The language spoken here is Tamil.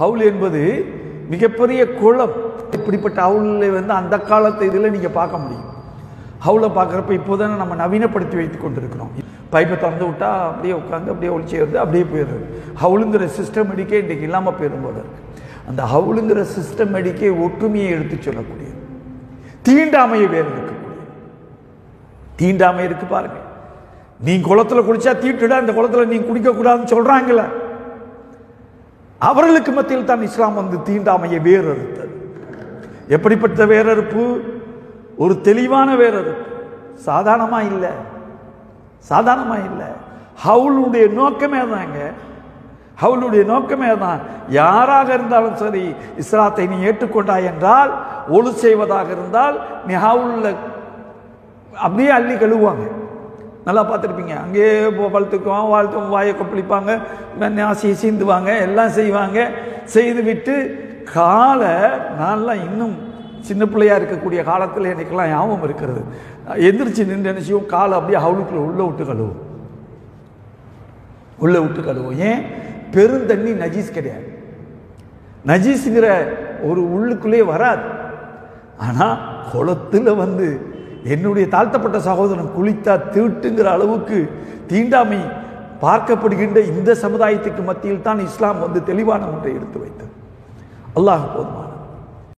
ஹவுல் என்பது மிகப்பெரிய குளம். இப்படிப்பட்ட ஹவுலில் வந்து அந்த காலத்து இதில் நீங்கள் பார்க்க முடியும். ஹவுலை பார்க்குறப்ப இப்போதானே நம்ம நவீனப்படுத்தி வைத்து கொண்டிருக்கிறோம். பைப்பை திறந்து விட்டால் அப்படியே உட்காந்து அப்படியே ஒளிச்சி வருது அப்படியே போயிடுது. ஹவுலுங்கிற சிஸ்டமேட்டிக்கே இன்றைக்கு இல்லாமல் போயிடும் போது அந்த ஹவுலுங்கிற சிஸ்டமேட்டிக்கே ஒற்றுமையை எடுத்து சொல்லக்கூடியது. தீண்டாமையை வேறு இருக்கக்கூடிய தீண்டாமை இருக்கு பாருங்க. நீ குளத்துல குளிச்சா தீட்டுடா இந்த குளத்துல நீ குடிக்கக்கூடாதுன்னு சொல்கிறாங்களே அவர்களுக்கு மத்தியில் தான் இஸ்லாம் வந்து தீண்டாமையை வேறறுத்தது. எப்படிப்பட்ட வேறறுப்பு? ஒரு தெளிவான வேறறுப்பு. சாதாரணமா இல்லை. சாதாரணமா இல்லை. ஹவுலுடைய நோக்கமே தாங்க ஹவுலுடைய நோக்கமே தான் யாராக இருந்தாலும் சரி இஸ்லாத்தை நீ ஏற்றுக்கொண்டாய் என்றால் ஒழு செய்வதாக இருந்தால் நீ ஹவுல்ல அப்படியே அள்ளி கழுவுவாங்க. நல்லா பார்த்துருப்பீங்க. அங்கேயே வளர்த்துக்குவோம் வாழ்த்து வாயை கொப்பளிப்பாங்க நாசியை சீந்துவாங்க எல்லாம் செய்வாங்க. செய்து விட்டு காலை நான்லாம் இன்னும் சின்ன பிள்ளையா இருக்கக்கூடிய காலத்தில் எனக்கெல்லாம் ஞாபகம் இருக்கிறது. எந்திரிச்சு நின்று நினச்சியும் காலை அப்படியே அவளுக்குள்ள உள்ள விட்டு கழுவும். உள்ளே விட்டு கழுவும். ஏன்? பெருந்தண்ணி நஜீஸ் கிடையாது. நஜீஸுங்கிற ஒரு உள்ளுக்குள்ளே வராது. ஆனால் குளத்துல வந்து என்னுடைய தாழ்த்தப்பட்ட சகோதரன் குளித்தா தீட்டுங்கிற அளவுக்கு தீண்டாமை பார்க்கப்படுகின்ற இந்த சமுதாயத்துக்கு மத்தியில் தான் இஸ்லாம் வந்து தெளிவான ஒன்றை எடுத்து வைத்தது. அல்லாஹ் போதுமா.